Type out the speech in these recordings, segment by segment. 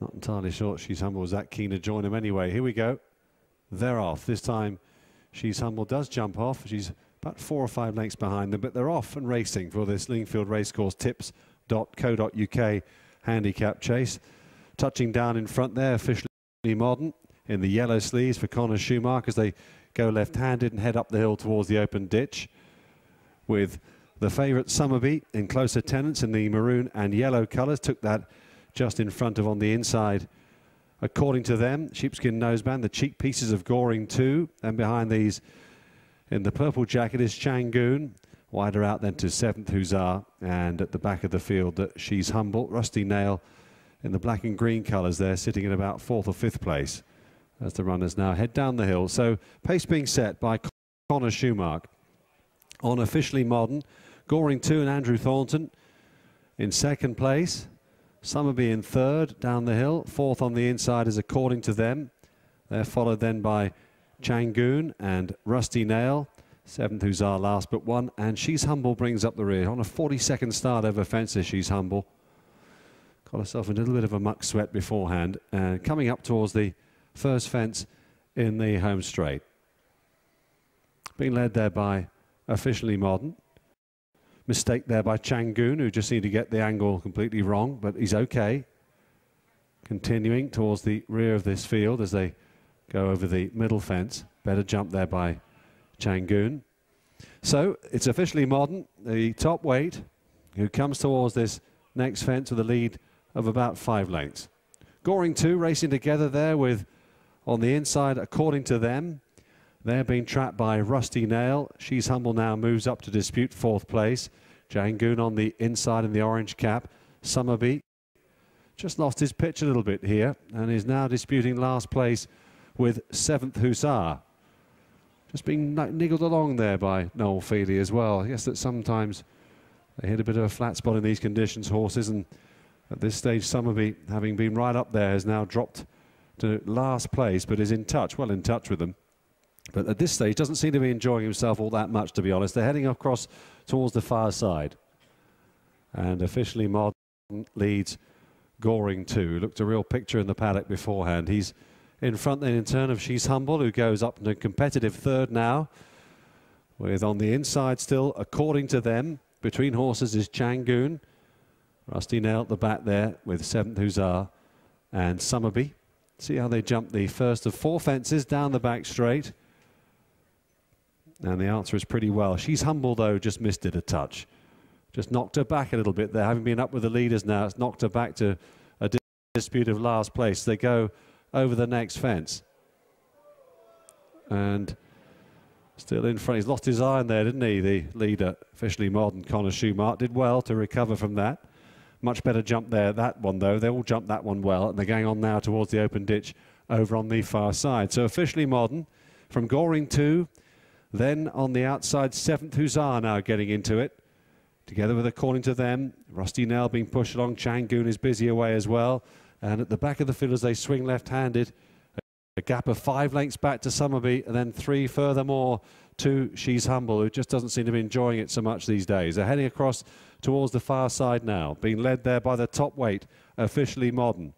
Not entirely sure She's Humble was that keen to join him anyway. Here we go. They're off. This time She's Humble does jump off. She's about four or five lengths behind them, but they're off and racing for this Lingfield Racecourse tips.co.uk handicap chase. Touching down in front there, officially modern in the yellow sleeves for Conor Shoemark as they go left-handed and head up the hill towards the open ditch with the favourite Summerby in close attendance in the maroon and yellow colours. Took that just in front of on the inside. According to them, sheepskin noseband, the cheek pieces of Goring Two. And behind these in the purple jacket is Changoon. Wider out then to 7th Hussar. And at the back of the field, that She's Humble. Rusty Nail in the black and green colours there, sitting in about 4th or 5th place as the runners now head down the hill. So pace being set by Conor Shoemark on officially modern. Goring 2 and Andrew Thornton in second place. Summerby in third down the hill. Fourth on the inside is according to them. They're followed then by Changoon and Rusty Nail. Seventh Hussar last but one. And She's Humble brings up the rear. On a 40-second start over fences, She's Humble. Got herself a little bit of a muck sweat beforehand. And coming up towards the first fence in the home straight. Being led there by Officially Modern. Mistake there by Changoon, who just seemed to get the angle completely wrong, but he's okay. Continuing towards the rear of this field as they go over the middle fence. Better jump there by Changoon. So it's officially modern. The top weight who comes towards this next fence with a lead of about five lengths. Goring 2 racing together there with on the inside, according to them, they're being trapped by Rusty Nail. She's Humble now moves up to dispute fourth place. Changoon on the inside in the orange cap. Summerby just lost his pitch a little bit here and is now disputing last place with seventh Hussar. Just being niggled along there by Noel Fehily as well. Guess that sometimes they hit a bit of a flat spot in these conditions, horses, and at this stage, Summerby, having been right up there, has now dropped to last place, but is in touch, well in touch with them. But at this stage, doesn't seem to be enjoying himself all that much, to be honest. They're heading across towards the far side. And officially, Modern leads Goring Two. Looked a real picture in the paddock beforehand. He's in front then in turn of She's Humble, who goes up to competitive third now. With on the inside still, according to them, between horses is Changoon. Rusty Nail at the back there with 7th Hussar and Summerby. See how they jump the first of four fences down the back straight. And the answer is pretty well. She's humble, though, just missed it a touch. Just knocked her back a little bit there. Having been up with the leaders now, it's knocked her back to a dispute of last place. They go over the next fence. And still in front. He's lost his iron there, didn't he? The leader, officially modern, Conor Shoemark, did well to recover from that. Much better jump there, that one, though. They all jumped that one well, and they're going on now towards the open ditch over on the far side. So officially modern from Goring 2. Then on the outside, 7th Hussar now getting into it. Together with, according to them, Rusty Nail being pushed along. Changoon is busy away as well. And at the back of the field as they swing left-handed, a gap of five lengths back to Summerby and then three furthermore to She's Humble, who just doesn't seem to be enjoying it so much these days. They're heading across towards the far side now, being led there by the top weight, officially modern.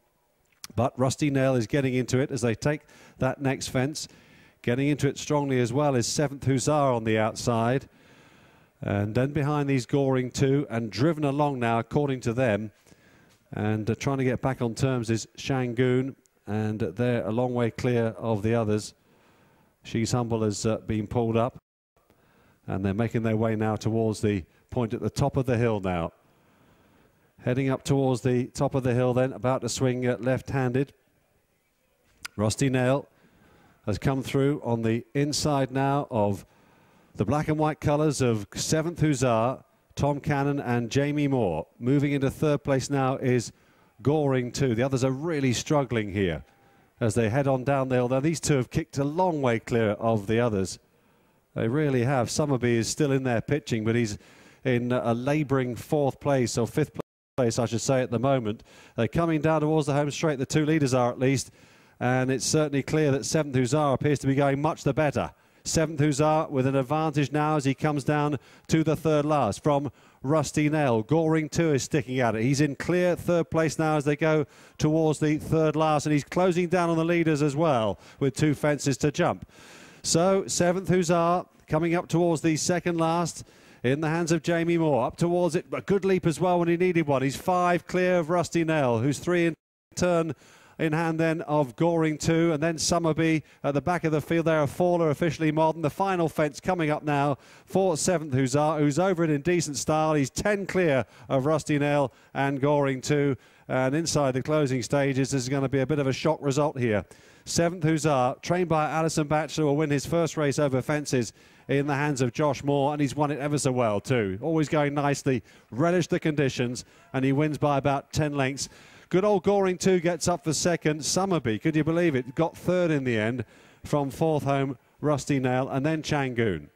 But Rusty Nail is getting into it as they take that next fence. Getting into it strongly as well is 7th Hussar on the outside. And then behind these Goring two and driven along now, according to them. And uh, trying to get back on terms is Changoon, and they're a long way clear of the others. She's Humble has uh, been pulled up, and they're making their way now towards the point at the top of the hill now. Heading up towards the top of the hill then, about to swing uh, left-handed. Rusty Nail has come through on the inside now of the black and white colours of 7th Hussar, Tom Cannon and Jamie Moore. Moving into third place now is Goring Two. The others are really struggling here as they head on down the hill. Now these two have kicked a long way clear of the others. They really have. Summerby is still in there pitching, but he's in a labouring fourth place or fifth place, I should say, at the moment. They're coming down towards the home straight. The two leaders are at least, and it's certainly clear that Seventh Hussar appears to be going much the better. Seventh Hussar with an advantage now as he comes down to the third last from Rusty Nail. Goring 2 is sticking at it. He's in clear third place now as they go towards the third last, and he's closing down on the leaders as well with two fences to jump. So, seventh Hussar coming up towards the second last in the hands of Jamie Moore. Up towards it, a good leap as well when he needed one. He's five clear of Rusty Nail, who's three in turn in hand then of Goring 2 and then Summerby at the back of the field there. A faller officially modern. The final fence coming up now for 7th Hussar, who's over it in decent style. He's 10 clear of Rusty Nail and Goring 2. And inside the closing stages, this is going to be a bit of a shock result here. Seventh Hussar, trained by Alison Batchelor, will win his first race over fences in the hands of Josh Moore, and he's won it ever so well too. Always going nicely, relish the conditions, and he wins by about 10 lengths. Good old Goring 2 gets up for second. Summerby, could you believe it? Got third in the end from fourth home, Rusty Nail, and then Changoon.